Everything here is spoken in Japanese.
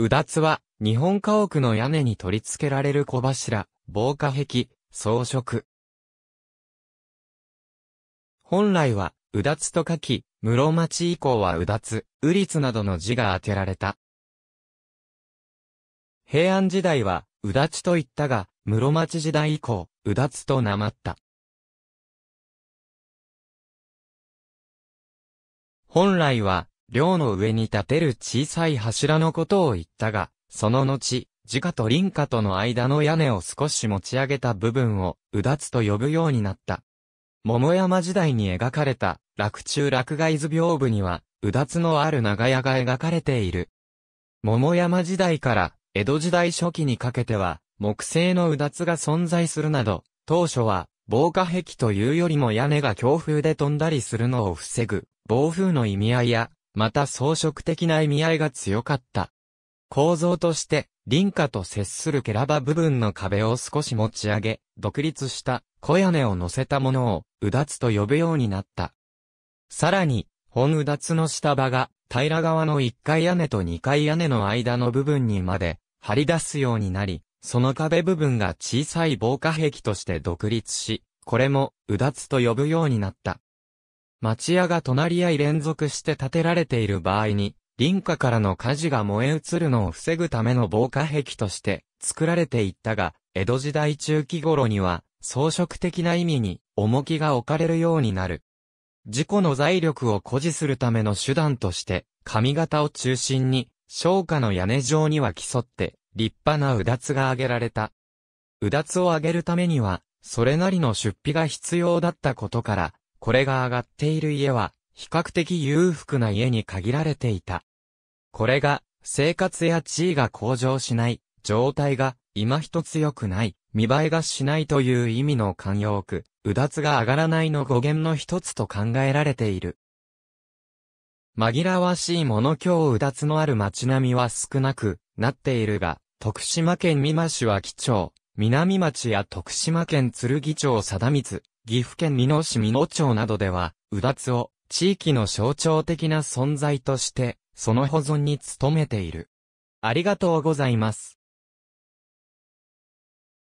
うだつは、日本家屋の屋根に取り付けられる小柱、防火壁、装飾。本来は、うだつと書き、室町以降はうだつ、うりつなどの字が当てられた。平安時代は、うだちと言ったが、室町時代以降、うだつとなまった。本来は、寮の上に立てる小さい柱のことを言ったが、その後、自家と林家との間の屋根を少し持ち上げた部分を、うだつと呼ぶようになった。桃山時代に描かれた、落中落外図屏風には、うだつのある長屋が描かれている。桃山時代から江戸時代初期にかけては、木製のうだつが存在するなど、当初は、防火壁というよりも屋根が強風で飛んだりするのを防ぐ、暴風の意味合いや、また装飾的な意味合いが強かった。構造として、林家と接するケラバ部分の壁を少し持ち上げ、独立した小屋根を乗せたものを、うだつと呼ぶようになった。さらに、本うだつの下場が、平側の1階屋根と2階屋根の間の部分にまで、張り出すようになり、その壁部分が小さい防火壁として独立し、これも、うだつと呼ぶようになった。町屋が隣り合い連続して建てられている場合に、林家からの火事が燃え移るのを防ぐための防火壁として作られていったが、江戸時代中期頃には、装飾的な意味に重きが置かれるようになる。事故の財力を誇示するための手段として、上型を中心に商家の屋根上には競って、立派なうだつが挙げられた。うだつを上げるためには、それなりの出費が必要だったことから、これが上がっている家は、比較的裕福な家に限られていた。これが、生活や地位が向上しない、状態が、今一つ良くない、見栄えがしないという意味の慣用句、うだつが上がらないの語源の一つと考えられている。紛らわしいもの今日うだつのある街並みは少なくなっているが、徳島県美馬市は貴重、南町や徳島県剣町貞光、岐阜県美濃市美濃町などでは、うだつを地域の象徴的な存在として、その保存に努めている。ありがとうございます。